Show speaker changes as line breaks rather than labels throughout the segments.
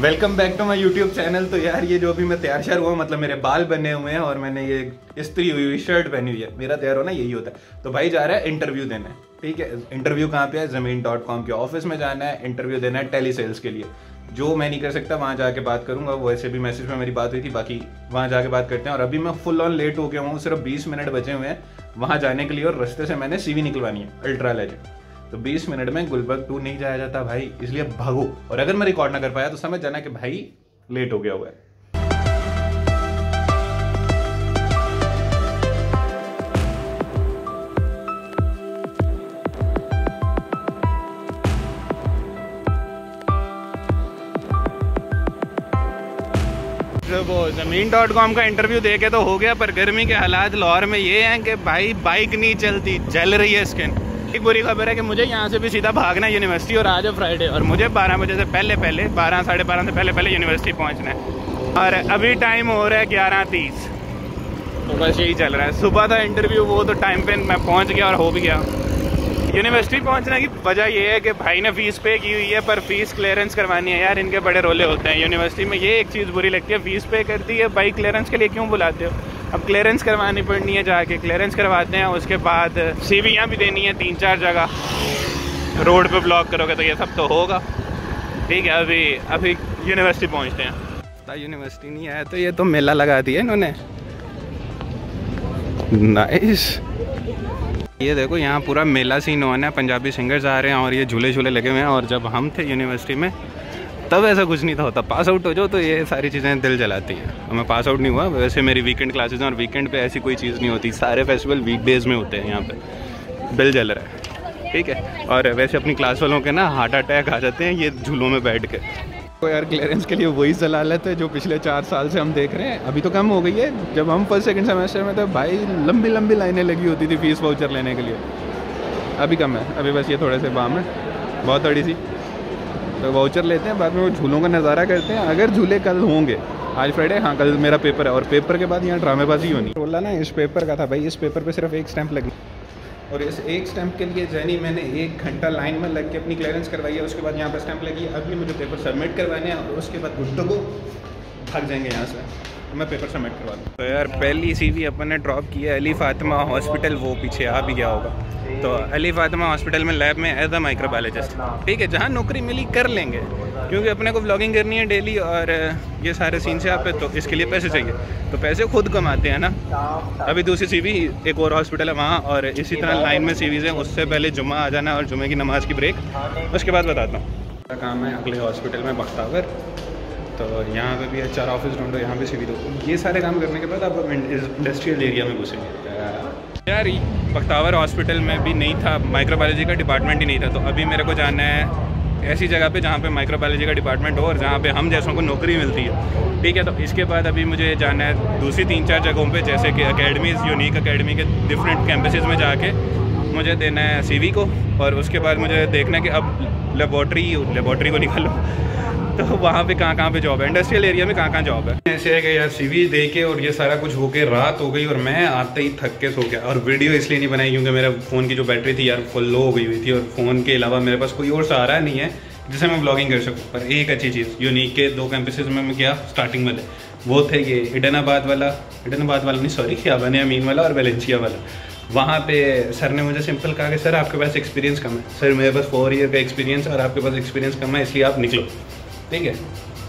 Welcome back to my YouTube channel तो यार, ये जो भी मैं तैयार शार हुआ मतलब मेरे बाल बने हुए हैं और मैंने ये स्त्री हुई हुई शर्ट पहनी हुई है। मेरा तैयार होना यही होता है। तो भाई जा रहा है इंटरव्यू देने ठीक है? इंटरव्यू कहाँ पे है? ज़मीन डॉट कॉम के ऑफ़िस में जाना है इंटरव्यू देना है टेली सेल्स के लिए। जो मैं नहीं कर सकता, वहाँ जाके बात करूँगा। वैसे भी मैसेज में मेरी बात हुई थी, बाकी वहाँ जाके बात करते हैं। और अभी मैं फुल ऑन लेट हो गया हूँ, सिर्फ़ बीस मिनट बचे हुए हैं वहाँ जाने के लिए और रस्ते से मैंने सीवी निकलवानी है अल्ट्रा लेजेंड तो 20 मिनट में गुलबर्ग टू नहीं जाया जाता भाई, इसलिए भागो। और अगर मैं रिकॉर्ड ना कर पाया तो समझ जाना कि भाई लेट हो गया हुआ है। ज़मीन डॉट कॉम का इंटरव्यू देके तो हो गया, पर गर्मी के हालात लाहौर में ये हैं कि भाई बाइक नहीं चलती, जल रही है स्किन एक बुरी खबर है कि मुझे यहाँ से भी सीधा भागना है यूनिवर्सिटी और आज है फ्राइडे और मुझे 12 बजे से पहले पहले 12 साढ़े बारह से पहले पहले यूनिवर्सिटी पहुँचना है। और अभी टाइम हो रहा है ग्यारह तीस। तो बस यही चल रहा है। सुबह था इंटरव्यू वो तो टाइम पे मैं पहुँच गया और हो भी गया। यूनिवर्सिटी पहुँचने की वजह यह है कि भाई ने फ़ीस पे की हुई है, पर फ़ीस क्लियरेंस करवानी है। यार, इनके बड़े रोले होते हैं। यूनिवर्सिटी में ये एक चीज़ बुरी लगती है फ़ीस पे करती है, भाई क्लियरेंस के लिए क्यों बुलाते हो? अब क्लियरेंस करवानी पड़नी है जाके। क्लियरेंस करवाते हैं, उसके बाद सीवियाँ भी देनी है तीन चार जगह। रोड पे ब्लॉक करोगे तो ये सब तो होगा। ठीक है, अभी अभी यूनिवर्सिटी पहुँचते हैं। यूनिवर्सिटी नहीं आया तो ये तो मेला लगा दिया इन्होंने। नाइस ये देखो, यहाँ पूरा मेला सीन होना है पंजाबी सिंगर्स आ रहे हैं और ये झूले झूले लगे हुए हैं और जब हम थे यूनिवर्सिटी में तब ऐसा कुछ नहीं था होता। पास आउट हो जाओ तो ये सारी चीज़ें दिल जलाती हैं। मैं पास आउट नहीं हुआ। वैसे मेरी वीकेंड क्लासेज हैं और वीकेंड पे ऐसी कोई चीज़ नहीं होती। सारे फेस्टिवल वीकडेज में होते हैं यहाँ पे। दिल जल रहा है। ठीक है? और वैसे अपनी क्लास वालों के ना हार्ट अटैक आ जाते हैं ये झूलों में बैठ के। तो यार क्लियरेंस के लिए वही सलाह लेते हैं जो पिछले चार साल से हम देख रहे हैं। अभी तो कम हो गई है। जब हम फ़र्स्ट सेकंड सेमेस्टर में थे, भाई लंबी लंबी लाइनें लगी होती थी फ़ीस वाउचर लेने के लिए। अभी कम है। अभी बस ये थोड़े से बाम है। बहुत बड़ी सी। तो वाउचर लेते हैं बाद में वो झूलों का नज़ारा करते हैं। अगर झूले कल होंगे आज फ्राइडे हाँ कल मेरा पेपर है। और पेपर के बाद यहाँ ड्रामेबाजी होनी। बोला ना इस पेपर का था भाई इस पेपर पे सिर्फ़ एक स्टैंप लगी। और इस एक स्टैंप के लिए जैनी मैंने एक घंटा लाइन में लग के अपनी क्लियरेंस करवाई है। उसके बाद यहाँ पर स्टैंप लगी। अभी मुझे पेपर सबमिट करवाने हैं और उसके बाद गुट्टों को भाग जाएँगे यहाँ से। मैं पेपर सबमिट करवा दूँ। तो यार, पहली सीवी अपन ने ड्रॉप किया अली फातिमा हॉस्पिटल वो पीछे आ भी गया होगा। तो अली फातिमा हॉस्पिटल में लैब में एज अ माइक्रोबायोलॉजिस्ट ठीक है, जहाँ नौकरी मिली कर लेंगे, क्योंकि अपने को ब्लॉगिंग करनी है डेली और ये सारे सीन से आप तो इसके लिए पैसे चाहिए। तो पैसे खुद कमाते हैं ना। अभी दूसरी सीवी एक और हॉस्पिटल है वहाँ, और इसी तरह लाइन में सीवीज हैं, उससे पहले जुम्मा आ जाना और जुमे की नमाज़ की ब्रेक उसके बाद बताता हूँ। काम है अगले हॉस्पिटल में बख्तावर। तो यहाँ पे भी चार ऑफ़िस ढूंढो, यहाँ पे सीवी दो। ये सारे काम करने के बाद आप इंडस्ट्रियल एरिया में घुसेंगे। यार बख्तावर हॉस्पिटल में भी नहीं था माइक्रोबायोलॉजी का डिपार्टमेंट ही नहीं था तो अभी मेरे को जाना है ऐसी जगह पे जहाँ पे माइक्रोबायोलॉजी का डिपार्टमेंट हो और जहाँ पे हम जैसों को नौकरी मिलती है। ठीक है तो इसके बाद अभी मुझे जाना है दूसरी तीन चार जगहों पे, जैसे कि अकेडमीज़ यूनिक अकेडमी के डिफरेंट कैंपसेस में जाके मुझे देना है सीवी को और उसके बाद मुझे देखना है कि अब लेबॉट्री लेबॉट्री को निकालो। तो वहाँ पे कहाँ कहाँ पे जॉब है? इंडस्ट्रियल एरिया में कहाँ कहाँ जॉब है? ऐसे है कि यार सीवी दे के और ये सारा कुछ होके रात हो गई और मैं आते ही थक के सो गया। और वीडियो इसलिए नहीं बनाई क्योंकि मेरा फ़ोन की जो बैटरी थी यार फुल लो हो गई हुई थी और फ़ोन के अलावा मेरे पास कोई और सहारा नहीं है जिससे मैं ब्लॉगिंग कर सकूँ। पर एक अच्छी चीज़ यूनिक के दो कैंपसेज में मैं गया स्टार्टिंग में वो थे ये इडनाबाद वाला इडनाबाद वाला नहीं सॉरी खियाबान अमीन वाला और वेलेंसिया वाला। वहाँ पे सर ने मुझे सिंपल कहा कि, सर, आपके पास एक्सपीरियंस कम है। सर, मेरे पास फोर ईयर का एक्सपीरियंस और आपके पास एक्सपीरियंस कम है, इसलिए आप निकलो। ठीक है।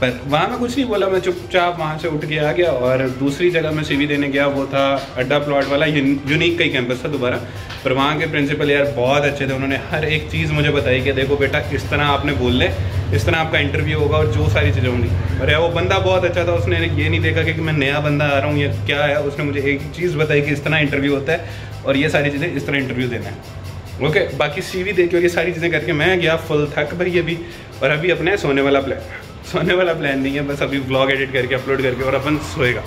पर वहाँ मैं कुछ नहीं बोला, मैं चुपचाप वहाँ से उठ के आ गया और दूसरी जगह मैं सीवी देने गया, वो था अड्डा प्लॉट वाला यूनिक का ही कैंपस था दोबारा। पर वहाँ के प्रिंसिपल यार बहुत अच्छे थे, उन्होंने हर एक चीज़ मुझे बताई कि देखो बेटा, इस तरह आपने बोल ले, इस तरह आपका इंटरव्यू होगा और जो सारी चीज़ें होंगी। और वो बंदा बहुत अच्छा था, उसने ये नहीं देखा कि मैं नया बंदा आ रहा हूँ, या क्या है? उसने मुझे एक चीज़ बताई कि इस तरह इंटरव्यू होता है और ये सारी चीज़ें इस तरह इंटरव्यू देना है। ओके okay, बाकी सीवी देके और ये सारी चीज़ें करके मैं गया फुल थक भरी अभी। और अभी अपने सोने वाला प्लान सोने वाला प्लान नहीं है बस अभी ब्लॉग एडिट करके अपलोड करके और अपन सोएगा।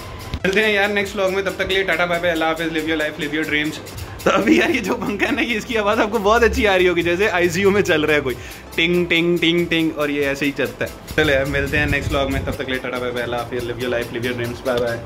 चलते हैं यार नेक्स्ट ब्लॉग में तब तक लिए टाटा बाय बाय अल्लाह हाफिज live your life live your dreams तो अभी यार ये जो पंखा है ना ये इसकी आवाज़ आपको बहुत अच्छी आ रही होगी जैसे आईसीयू में चल रहा है कोई। टिंग टिंग टिंग टिंग और ये ऐसे ही चलता है। चले यार मिलते हैं नेक्स्ट ब्लॉग में तब तक लिए टाटा बाय बाय अल्लाह हाफिज live your life live your dreams bye bye